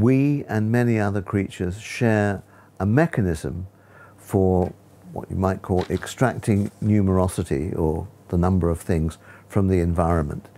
we and many other creatures share a mechanism for what you might call extracting numerosity or the number of things from the environment.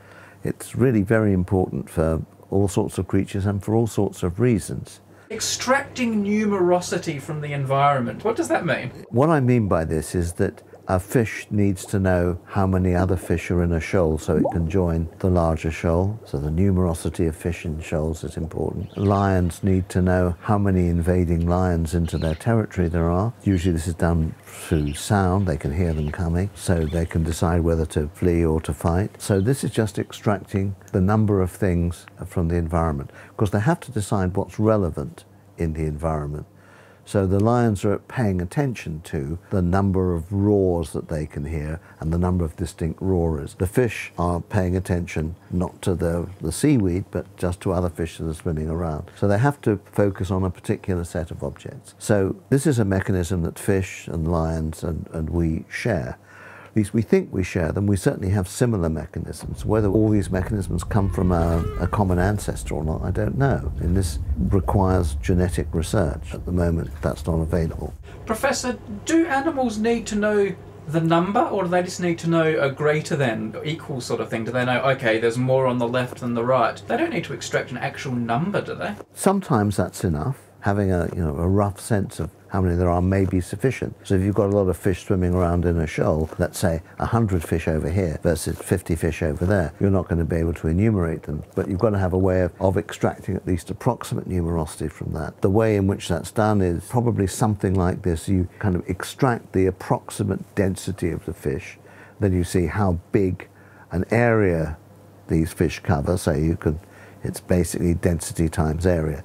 It's really very important for all sorts of creatures and for all sorts of reasons. Extracting numerosity from the environment. What does that mean? What I mean by this is that a fish needs to know how many other fish are in a shoal so it can join the larger shoal. So the numerosity of fish in shoals is important. Lions need to know how many invading lions into their territory there are. Usually this is done through sound, they can hear them coming, so they can decide whether to flee or to fight. So this is just extracting the number of things from the environment. Because they have to decide what's relevant in the environment. So the lions are paying attention to the number of roars that they can hear and the number of distinct roarers. The fish are paying attention not to the, the seaweed, but just to other fish that are swimming around. So they have to focus on a particular set of objects. So this is a mechanism that fish and lions and, and we share least we think we share them. We certainly have similar mechanisms. Whether all these mechanisms come from a, a common ancestor or not, I don't know. And this requires genetic research. At the moment, that's not available. Professor, do animals need to know the number, or do they just need to know a greater than, equal sort of thing? Do they know, okay, there's more on the left than the right? They don't need to extract an actual number, do they? Sometimes that's enough. Having a, you know, a rough sense of how many there are may be sufficient. So if you've got a lot of fish swimming around in a shoal, let's say 100 fish over here versus 50 fish over there, you're not going to be able to enumerate them. But you've got to have a way of, of extracting at least approximate numerosity from that. The way in which that's done is probably something like this. You kind of extract the approximate density of the fish, then you see how big an area these fish cover. So you can, it's basically density times area.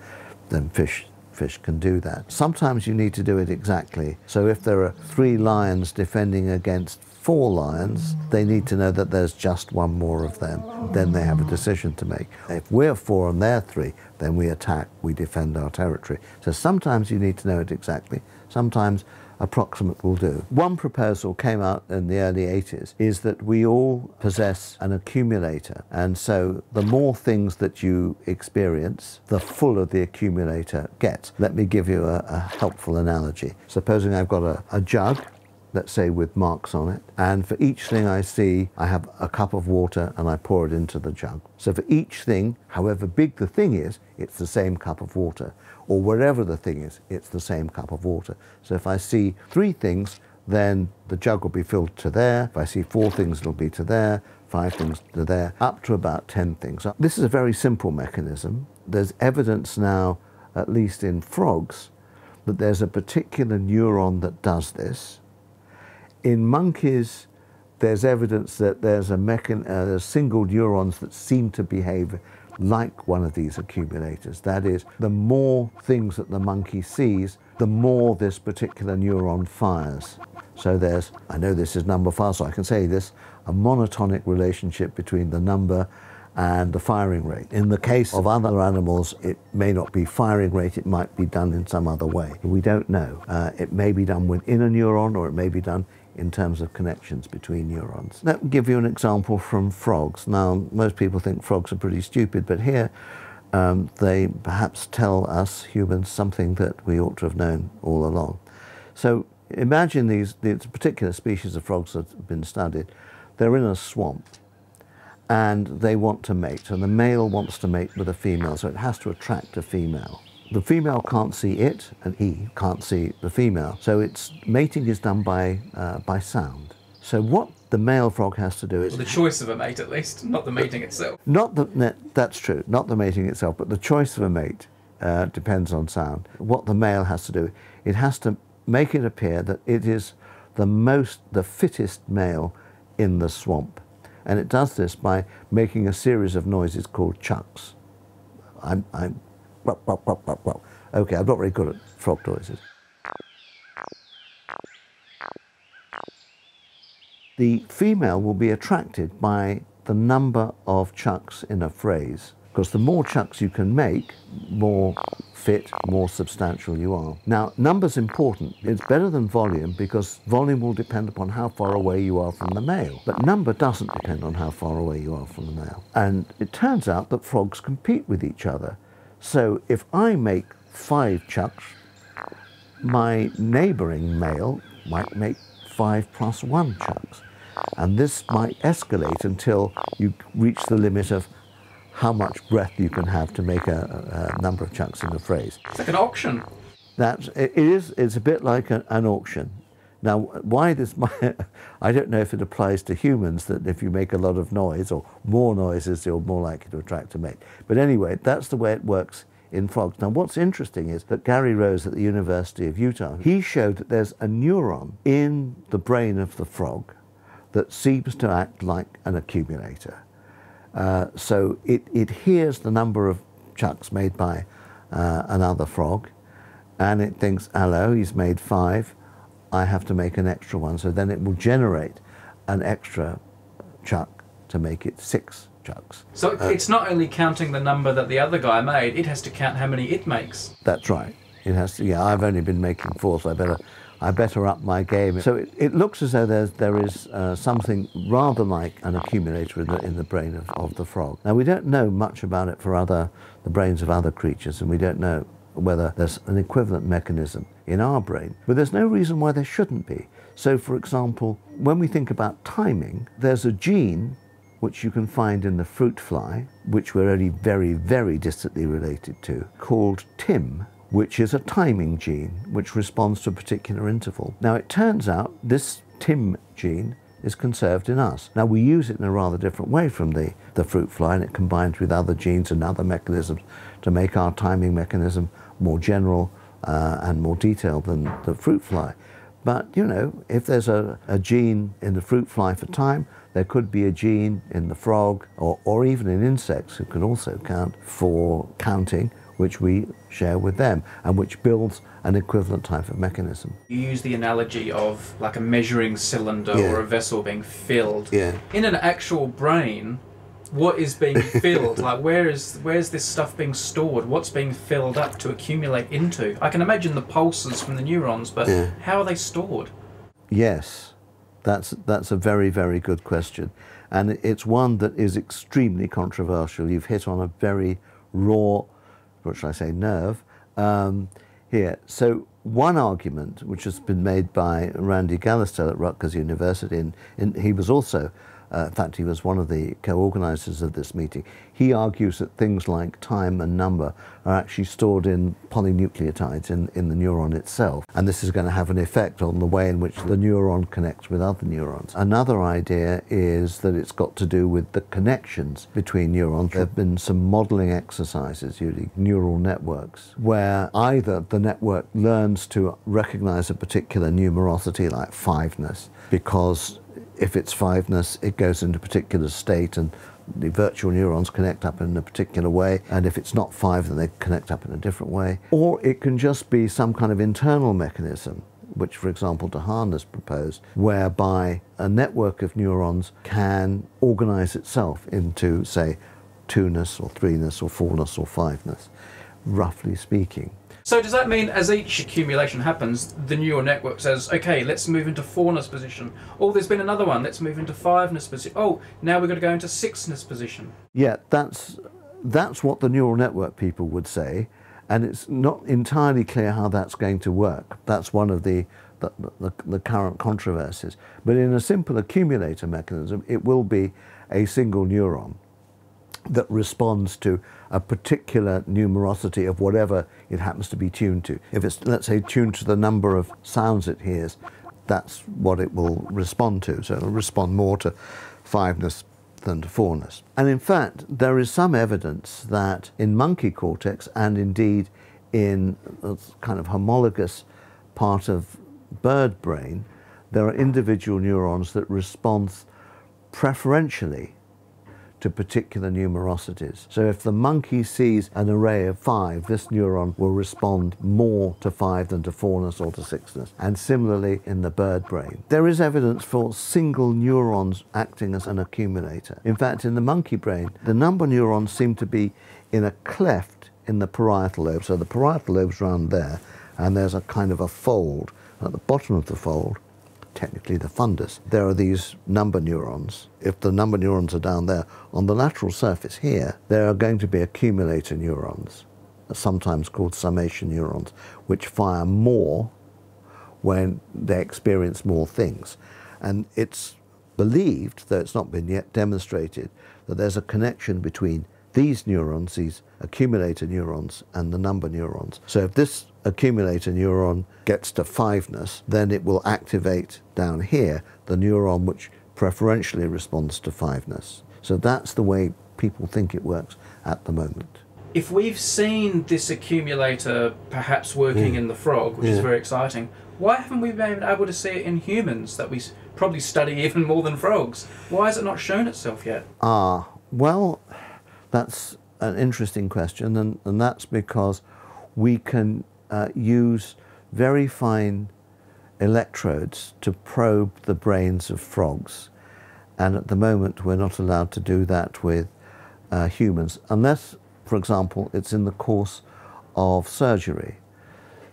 Then fish fish can do that. Sometimes you need to do it exactly. So if there are three lions defending against four lions, they need to know that there's just one more of them. Then they have a decision to make. If we're four and they're three, then we attack, we defend our territory. So sometimes you need to know it exactly. Sometimes approximate will do. One proposal came out in the early 80s is that we all possess an accumulator. And so the more things that you experience, the fuller the accumulator gets. Let me give you a, a helpful analogy. Supposing I've got a, a jug let's say with marks on it. And for each thing I see, I have a cup of water and I pour it into the jug. So for each thing, however big the thing is, it's the same cup of water. Or wherever the thing is, it's the same cup of water. So if I see three things, then the jug will be filled to there. If I see four things, it'll be to there. Five things to there, up to about 10 things. This is a very simple mechanism. There's evidence now, at least in frogs, that there's a particular neuron that does this in monkeys, there's evidence that there's a mechan- uh, there's single neurons that seem to behave like one of these accumulators. That is, the more things that the monkey sees, the more this particular neuron fires. So there's, I know this is number five, so I can say this, a monotonic relationship between the number and the firing rate. In the case of other animals, it may not be firing rate, it might be done in some other way. We don't know. Uh, it may be done within a neuron or it may be done in terms of connections between neurons. Let me give you an example from frogs. Now, most people think frogs are pretty stupid, but here um, they perhaps tell us humans something that we ought to have known all along. So imagine these, these particular species of frogs that have been studied. They're in a swamp and they want to mate, and the male wants to mate with a female, so it has to attract a female. The female can't see it, and he can't see the female. So it's mating is done by uh, by sound. So what the male frog has to do is well, the choice of a mate, at least, not the mating itself. Not the that's true, not the mating itself, but the choice of a mate uh, depends on sound. What the male has to do, it has to make it appear that it is the most, the fittest male in the swamp, and it does this by making a series of noises called chucks. I'm, I'm Okay, I'm not very good at frog noises. The female will be attracted by the number of chucks in a phrase because the more chucks you can make, more fit, more substantial you are. Now, number's important. It's better than volume because volume will depend upon how far away you are from the male. But number doesn't depend on how far away you are from the male. And it turns out that frogs compete with each other So if I make five chucks, my neighboring male might make five plus one chucks. And this might escalate until you reach the limit of how much breath you can have to make a, a number of chucks in a phrase. It's like an auction. That's, it is, it's a bit like an auction. Now, why this might, I don't know if it applies to humans that if you make a lot of noise or more noises, you're more likely to attract a mate. But anyway, that's the way it works in frogs. Now, what's interesting is that Gary Rose at the University of Utah, he showed that there's a neuron in the brain of the frog that seems to act like an accumulator. Uh, so it, it hears the number of chucks made by uh, another frog and it thinks, hello, he's made five, I have to make an extra one. So then it will generate an extra chuck to make it six chucks. So Uh, it's not only counting the number that the other guy made, it has to count how many it makes. That's right. It has to, yeah, I've only been making four, so I better, I better up my game. So it, it looks as though there's, there is uh, something rather like an accumulator in the, in the brain of, of the frog. Now, we don't know much about it for other, the brains of other creatures, and we don't know whether there's an equivalent mechanism in our brain, but there's no reason why there shouldn't be. So, for example, when we think about timing, there's a gene which you can find in the fruit fly, which we're only very, very distantly related to, called TIM, which is a timing gene which responds to a particular interval. Now, it turns out this TIM gene is conserved in us. Now, we use it in a rather different way from the, the fruit fly, and it combines with other genes and other mechanisms to make our timing mechanism more general uh, and more detailed than the fruit fly. But, you know, if there's a, a gene in the fruit fly for time, there could be a gene in the frog or, or even in insects who can also count for counting, which we share with them and which builds an equivalent type of mechanism. You use the analogy of like a measuring cylinder Yeah. or a vessel being filled. Yeah. In an actual brain, what is being filled? like where is where's this stuff being stored? What's being filled up to accumulate into? I can imagine the pulses from the neurons, but Yeah. how are they stored? Yes, that's, that's a very, very good question. And it's one that is extremely controversial. You've hit on a very raw, what should I say, nerve um, here. So, one argument, which has been made by Randy Gallistel at Rutgers University, and, and he was also, uh, in fact, he was one of the co organizers of this meeting. He argues that things like time and number are actually stored in polynucleotides in, in the neuron itself. And this is going to have an effect on the way in which the neuron connects with other neurons. Another idea is that it's got to do with the connections between neurons. There have been some modeling exercises using neural networks where either the network learns to recognize a particular numerosity like fiveness because if it's fiveness, it goes into a particular state and the virtual neurons connect up in a particular way, and if it's not five, then they connect up in a different way. Or it can just be some kind of internal mechanism, which, for example, Dehaene has proposed, whereby a network of neurons can organize itself into, say, two-ness or three-ness or four-ness or five-ness, roughly speaking. So does that mean as each accumulation happens, the neural network says, okay, let's move into fourness position. Oh, there's been another one, let's move into fiveness position. Oh, now we're going to go into sixness position. Yeah, that's that's what the neural network people would say, and it's not entirely clear how that's going to work. That's one of the the, the, the current controversies. But in a simple accumulator mechanism, it will be a single neuron that responds to a particular numerosity of whatever it happens to be tuned to. If it's, let's say, tuned to the number of sounds it hears, that's what it will respond to. So it'll respond more to fiveness than to fourness. And in fact, there is some evidence that in monkey cortex and indeed in a kind of homologous part of bird brain, there are individual neurons that respond preferentially to particular numerosities. So if the monkey sees an array of five, this neuron will respond more to five than to fourness or to sixness. And similarly in the bird brain. There is evidence for single neurons acting as an accumulator. In fact, in the monkey brain, the number neurons seem to be in a cleft in the parietal lobe. So the parietal lobe's around there, and there's a kind of a fold. At the bottom of the fold, technically the fundus, there are these number neurons. If the number neurons are down there, on the lateral surface here, there are going to be accumulator neurons. sometimes called summation neurons, which fire more when they experience more things. And it's believed, though it's not been yet demonstrated, that there's a connection between these neurons, these accumulator neurons, and the number neurons. So if this accumulator neuron gets to fiveness, then it will activate down here the neuron which preferentially responds to fiveness. So that's the way people think it works at the moment. If we've seen this accumulator perhaps working Yeah. in the frog, which is very exciting, why haven't we been able to see it in humans that we probably study even more than frogs? Why has it not shown itself yet? Ah, well, that's an interesting question, and, and that's because we can uh, use very fine electrodes to probe the brains of frogs. And at the moment, we're not allowed to do that with uh, humans, unless, for example, it's in the course of surgery.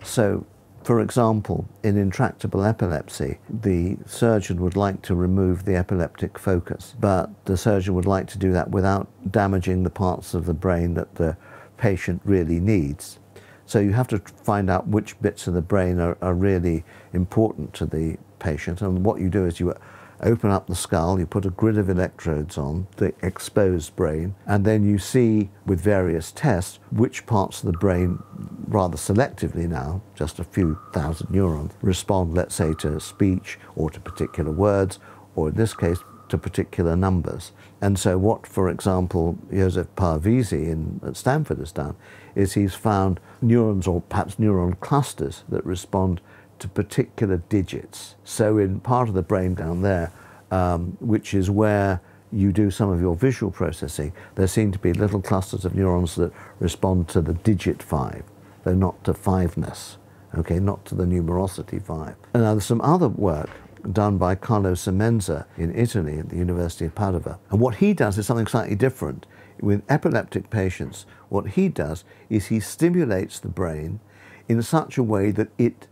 So, for example, in intractable epilepsy, the surgeon would like to remove the epileptic focus, but the surgeon would like to do that without damaging the parts of the brain that the patient really needs. So you have to find out which bits of the brain are, are really important to the patient. And what you do is you open up the skull, you put a grid of electrodes on the exposed brain, and then you see with various tests which parts of the brain, rather selectively now, just a few thousand neurons, respond, let's say, to speech or to particular words, or in this case, to particular numbers. And so, what, for example, Joseph Parvizi in, at Stanford has done is he's found neurons or perhaps neuron clusters that respond to particular digits. So, in part of the brain down there, um, which is where you do some of your visual processing, there seem to be little clusters of neurons that respond to the digit five, though not to fiveness, okay, not to the numerosity five. And now there's some other work done by Carlo Semenza in Italy at the University of Padua. And what he does is something slightly different. With epileptic patients, what he does is he stimulates the brain in such a way that it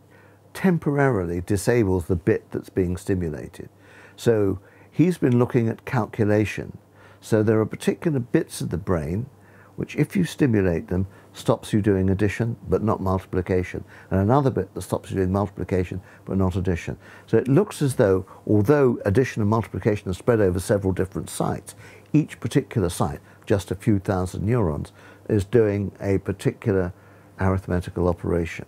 temporarily disables the bit that's being stimulated. So he's been looking at calculation. So there are particular bits of the brain which, if you stimulate them, stops you doing addition but not multiplication, and another bit that stops you doing multiplication but not addition. So it looks as though, although addition and multiplication are spread over several different sites, each particular site, just a few thousand neurons, is doing a particular arithmetical operation.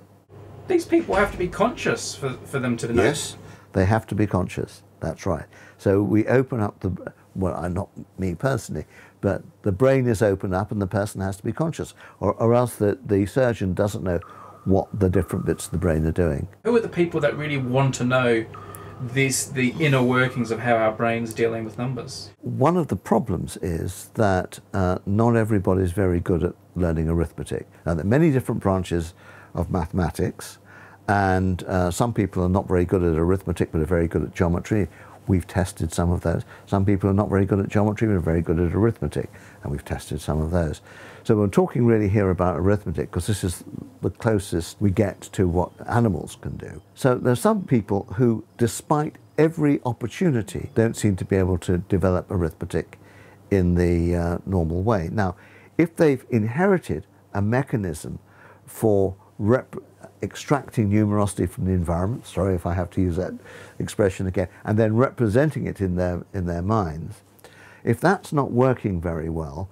These people have to be conscious for, for them to know. Yes, they have to be conscious. That's right. So we open up the, well, not me personally, but the brain is opened up and the person has to be conscious, or, or else the, the surgeon doesn't know what the different bits of the brain are doing. Who are the people that really want to know this, the inner workings of how our brain's dealing with numbers? One of the problems is that uh, not everybody is very good at learning arithmetic. Now, there are many different branches of mathematics, and uh, some people are not very good at arithmetic but are very good at geometry. We've tested some of those. Some people are not very good at geometry but are very good at arithmetic, and we've tested some of those. So we're talking really here about arithmetic because this is the closest we get to what animals can do. So there are some people who, despite every opportunity, don't seem to be able to develop arithmetic in the uh, normal way. Now, if they've inherited a mechanism for extracting numerosity from the environment, sorry if I have to use that expression again, and then representing it in their, in their minds, if that's not working very well,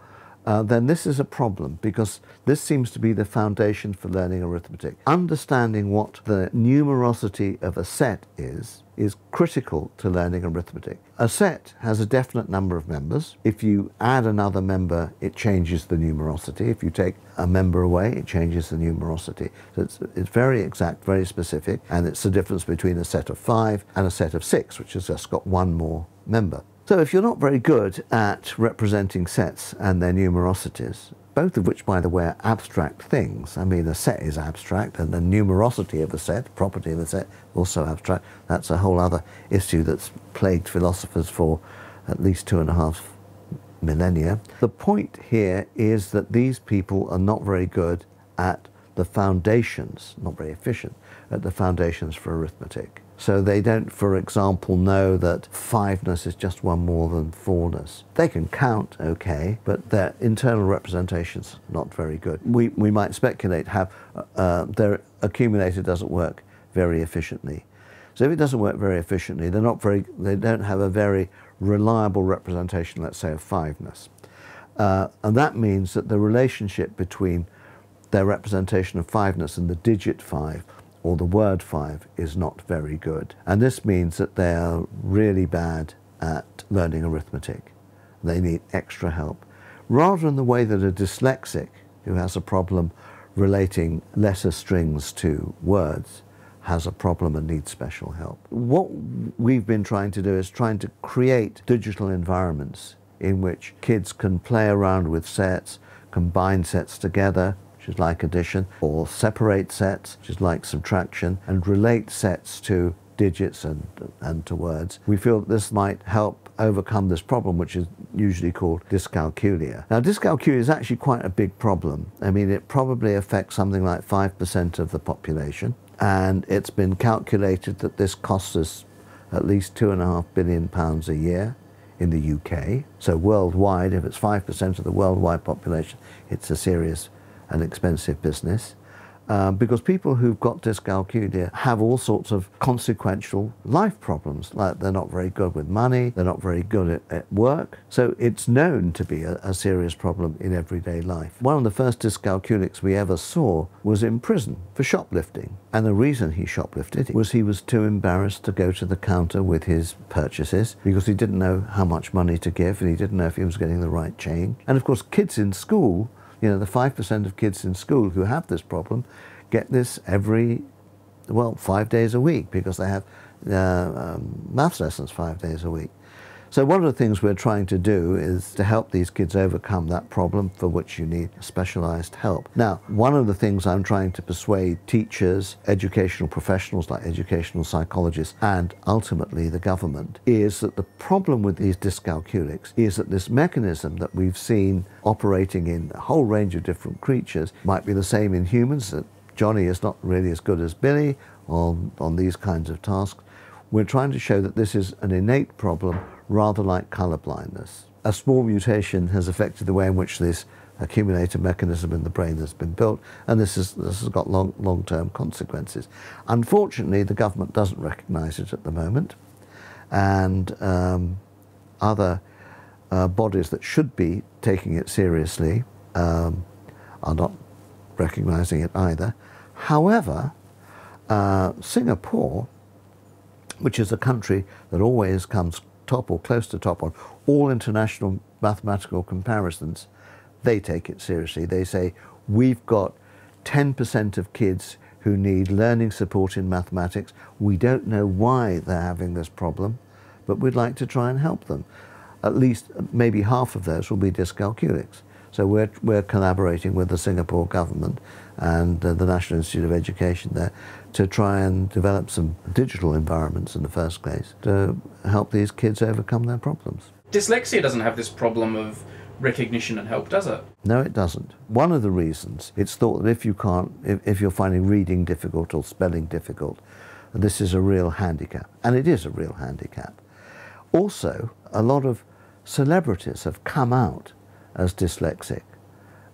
uh, then this is a problem because this seems to be the foundation for learning arithmetic. Understanding what the numerosity of a set is is critical to learning arithmetic. A set has a definite number of members. If you add another member, it changes the numerosity. If you take a member away, it changes the numerosity. So it's, it's very exact, very specific, and it's the difference between a set of five and a set of six, which has just got one more member. So if you're not very good at representing sets and their numerosities, both of which, by the way, are abstract things. I mean, a set is abstract, and the numerosity of a set, the property of a set, also abstract. That's a whole other issue that's plagued philosophers for at least two and a half millennia. The point here is that these people are not very good at the foundations, not very efficient at the foundations for arithmetic. So they don't, for example, know that fiveness is just one more than fourness. They can count okay, but their internal representation's not very good. We, we might speculate how uh, their accumulator doesn't work very efficiently. So if it doesn't work very efficiently, they're not very, they don't have a very reliable representation, let's say, of fiveness. Uh, and that means that the relationship between their representation of fiveness and the digit five or the word five is not very good. And this means that they are really bad at learning arithmetic. They need extra help. Rather in the way that a dyslexic who has a problem relating letter strings to words has a problem and needs special help. What we've been trying to do is trying to create digital environments in which kids can play around with sets, combine sets together, which is like addition, or separate sets, which is like subtraction, and relate sets to digits and, and to words. We feel that this might help overcome this problem, which is usually called dyscalculia. Now, dyscalculia is actually quite a big problem. I mean, it probably affects something like 5% of the population, and it's been calculated that this costs us at least two and a half billion pounds a year in the UK. So worldwide, if it's 5% of the worldwide population, it's a serious and expensive business. Um, because people who've got dyscalculia have all sorts of consequential life problems, like they're not very good with money, they're not very good at, at work. So it's known to be a, a, serious problem in everyday life. One of the first dyscalculics we ever saw was in prison for shoplifting. And the reason he shoplifted was he was too embarrassed to go to the counter with his purchases because he didn't know how much money to give and he didn't know if he was getting the right change. And of course, kids in school you know, the 5% of kids in school who have this problem get this every, well, five days a week because they have uh, um, maths lessons five days a week. So one of the things we're trying to do is to help these kids overcome that problem for which you need specialized help. Now, one of the things I'm trying to persuade teachers, educational professionals like educational psychologists, and ultimately the government is that the problem with these dyscalculics is that this mechanism that we've seen operating in a whole range of different creatures might be the same in humans, that Johnny is not really as good as Billy on, on these kinds of tasks. We're trying to show that this is an innate problem rather like color blindness. A small mutation has affected the way in which this accumulator mechanism in the brain has been built, and this, is, this has got long, long-term consequences. Unfortunately, the government doesn't recognize it at the moment, and um, other uh, bodies that should be taking it seriously um, are not recognizing it either. However, uh, Singapore, which is a country that always comes top or close to top on all international mathematical comparisons, they take it seriously. They say, we've got 10% of kids who need learning support in mathematics. We don't know why they're having this problem, but we'd like to try and help them. At least maybe half of those will be dyscalculics. So we're, we're collaborating with the Singapore government and uh, the National Institute of Education there to try and develop some digital environments in the first place to help these kids overcome their problems. Dyslexia doesn't have this problem of recognition and help, does it? No, it doesn't. One of the reasons it's thought that if you can't, if, if you're finding reading difficult or spelling difficult, this is a real handicap, and it is a real handicap. Also, a lot of celebrities have come out as dyslexic,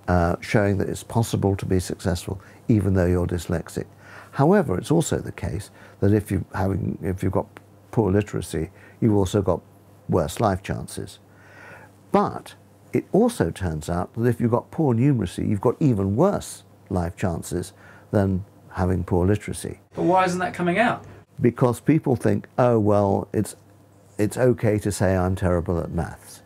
uh, showing that it's possible to be successful even though you're dyslexic. However, it's also the case that if, you having, if you've got poor literacy, you've also got worse life chances. But it also turns out that if you've got poor numeracy, you've got even worse life chances than having poor literacy. But why isn't that coming out? Because people think, oh, well, it's, it's okay to say I'm terrible at maths.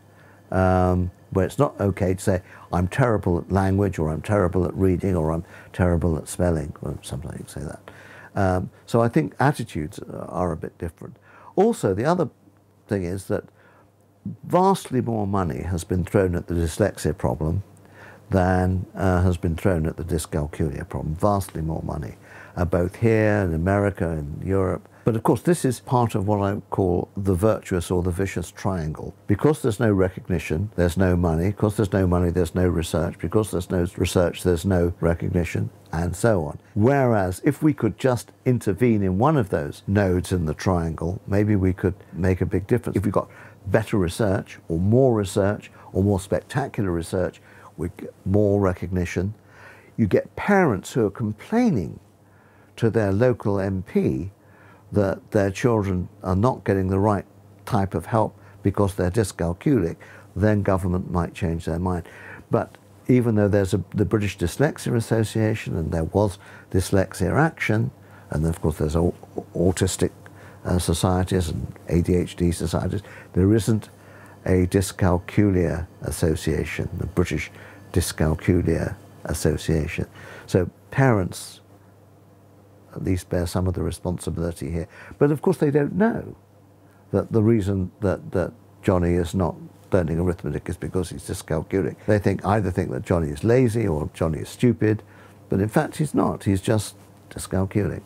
Um, where it's not okay to say, I'm terrible at language, or I'm terrible at reading, or I'm terrible at spelling. Well, sometimes say that. Um, so I think attitudes are a bit different. Also, the other thing is that vastly more money has been thrown at the dyslexia problem than uh, has been thrown at the dyscalculia problem. Vastly more money, uh, both here in America and Europe. But of course, this is part of what I call the virtuous or the vicious triangle. Because there's no recognition, there's no money. Because there's no money, there's no research. Because there's no research, there's no recognition, and so on. Whereas if we could just intervene in one of those nodes in the triangle, maybe we could make a big difference. If we got better research, or more research, or more spectacular research, we get more recognition. You get parents who are complaining to their local MP that their children are not getting the right type of help because they're dyscalculic, then government might change their mind. But even though there's a, the British Dyslexia Association and there was dyslexia action, and of course there's autistic uh, societies and ADHD societies, there isn't a dyscalculia association, the British Dyscalculia Association. So parents at least bear some of the responsibility here. But of course, they don't know that the reason that, that Johnny is not learning arithmetic is because he's dyscalculic. They think either think that Johnny is lazy or Johnny is stupid, but in fact he's not. He's just dyscalculic.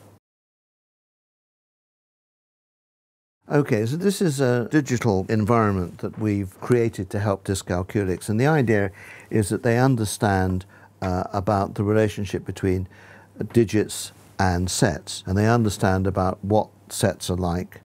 Okay, so this is a digital environment that we've created to help dyscalculics, and the idea is that they understand uh, about the relationship between digits and sets, and they understand about what sets are like